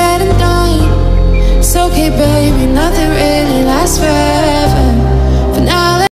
said and done. It's okay, baby, nothing really.